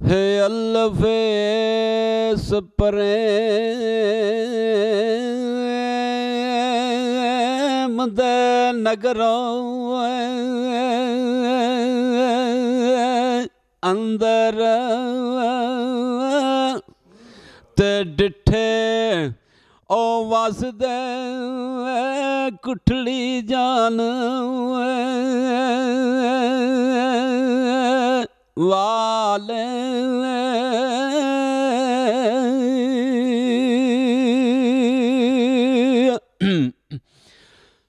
ਹੈ ਅਲਫੇ ਸਪਰੇ ਮਦ ਨਗਰੋ ਅੰਦਰ ਤੇ ਡਿੱਠੇ ਓ ਵਸਦੇ ਕੁਠਲੀ ਜਾਨ ਵਾਲੇ।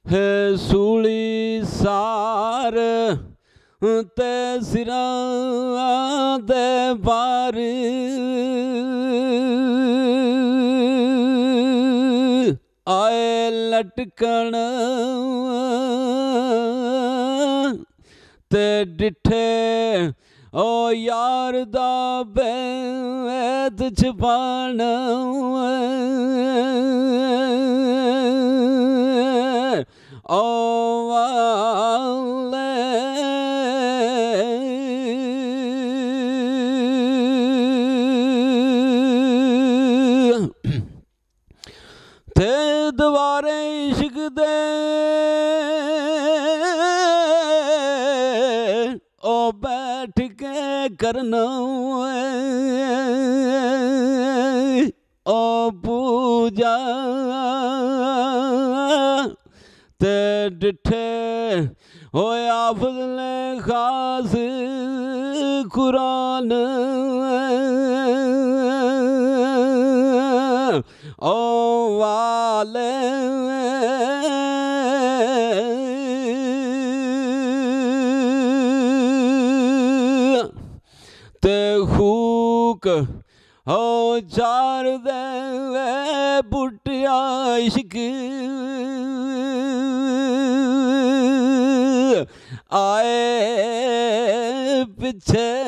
ਹੈ ਸੂਲੀ ਸਾਰ ਤੇ ਸਿਰਾਂ ਦੇ ਬਾਰ ਆਏ ਲਟਕਣ। ਤੇ ਡਿਠੇ ਓ ਯਾਰ ਦਾ ਬੈਦ ਛਪਾਣ ਓ ਤੇ ਦੁਆਰੇ ਇਸ਼ਕ ਦੇ। ਉਹ ਬੈਠ ਕੇ ਕਰਨਾ ਉਹ ਪੂਜਾ ਤੇ ਡਿਠੇ ਹੋਇਆ ਫਜ਼ਲ ਖਾਸ ਕੁਰਾਨ। ਓ ਵਾਲੇ ਤੇ ਹੂਕ ਹੋ ਚਾਰ ਦੇ ਬੁੱਟਿਆ ਇਸ਼ਕ ਆਏ ਪਿੱਛੇ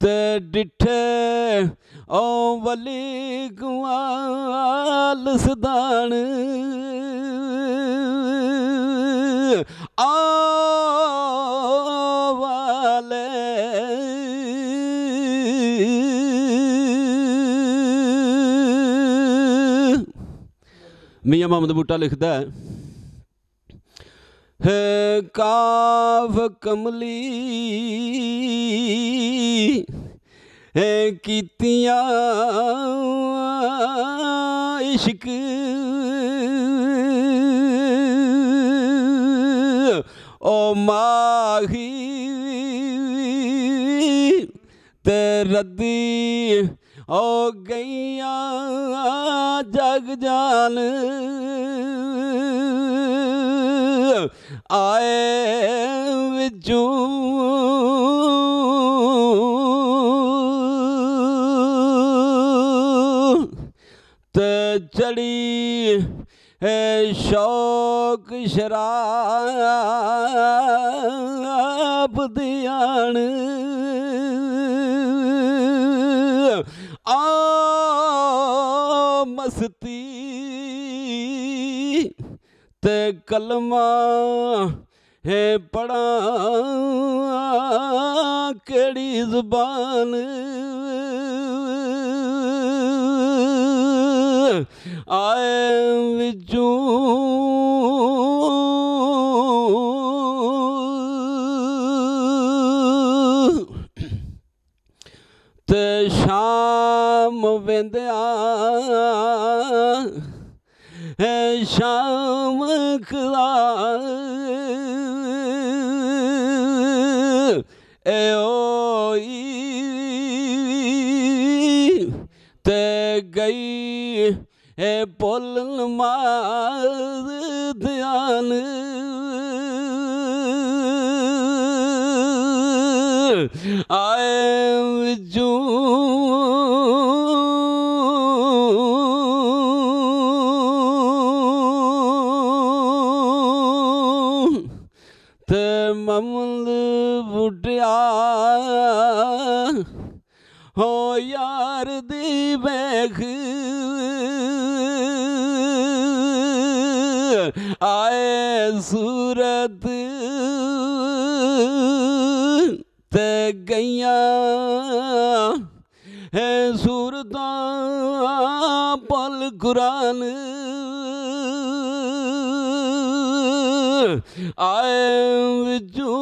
ਤੇ ਡਿੱਠੇ ਓ ਵਲੀ ਗੁਆਲ ਸਦਾਨ ਆ ਵਾਲੇ ਮੀਆਂ ਮੁਹੰਮਦ ਬੂਟਾ ਲਿਖਦਾ ਹੈ। ਹੈ ਕਾਫ ਕਮਲੀ ਕੀਤੀਆਂ ਇਸ਼ਕ। ਓ ਮਾਹੀ ਤੇ ਰੱਦੀ ਓ ਗਈਆਂ ਜਗ ਜਾਨ। ਆਏ ਵਿੱਚੋਂ ਤੇ ਚੜੀ ਹੈ ਸ਼ੌਕ ਸ਼ਰਾਬ ਦਿਆਣ। ਆ ਮਸਤੀ ਤੇ ਕਲਮਾ ਹੈ ਪੜਾ ਕਿਹੜੀ ਜ਼ੁਬਾਨ। ਆਏ ਵਿੱਚੋਂ ਤੇ ਸ਼ਾਮ ਵੇਂਦਿਆ ਹੈ ਸ਼ਾਮ ਖਲਾ ਏ ਓਈ ਤੇ ਗਈ ਏ ਪੁੱਲ ਮਾਰ ਧਿਆਨ। ਆਏ ਜੂ। ਤੇ ਮਮਲ ਬੁੱਢਿਆ ਹੋ ਯਾਰ ਦੀ ਵੇਖ ਆਏ ਸੂਰਤ ਤੇ ਗਈਆਂ ਹੈ ਸੂਰਤਾਂ ਪਲ ਕੁਰਾਨ। ਆਏ ਵਿੱਚੋਂ